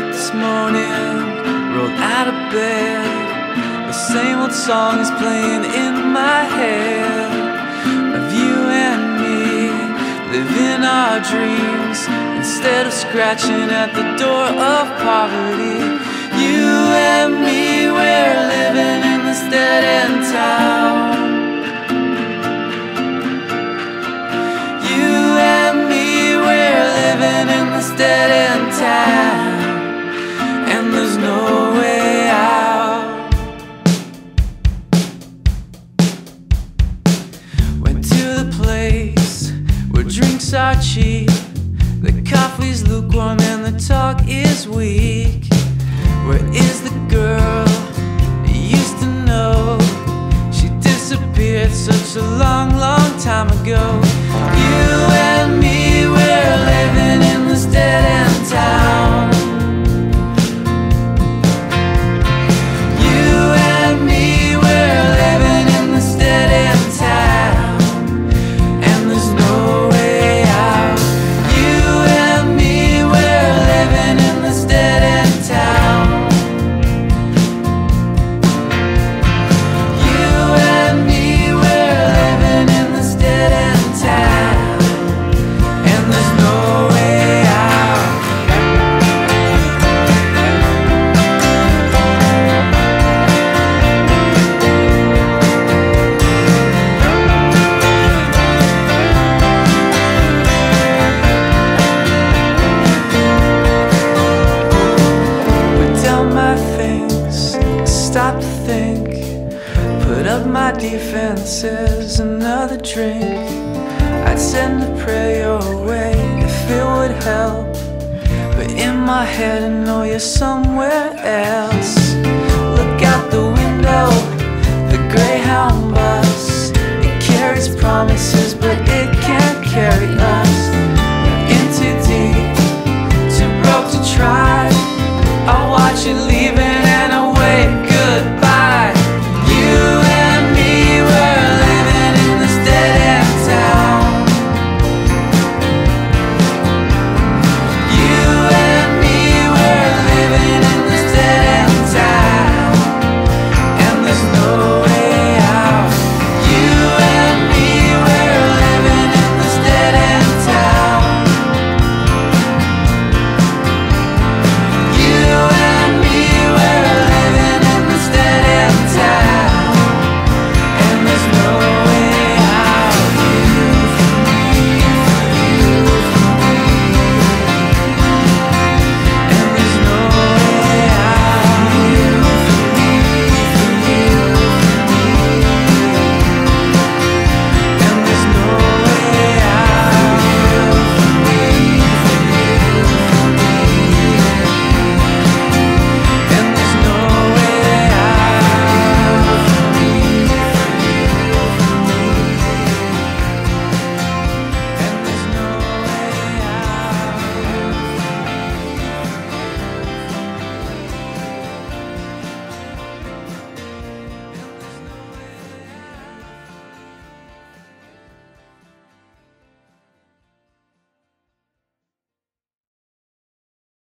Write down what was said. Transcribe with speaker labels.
Speaker 1: up this morning, rolled out of bed. The same old song is playing in my head of you and me, living our dreams instead of scratching at the door of poverty. You and me, we're living in this dead end town. You and me, we're living in this dead end town, drinks are cheap, the coffee's lukewarm, and the talk is weak. Where is the girl you used to know? She disappeared such a long, long time ago. You and me, we're living in this dead Put up my defenses, another drink. I'd send a prayer away if it would help. But in my head, I know you're somewhere else.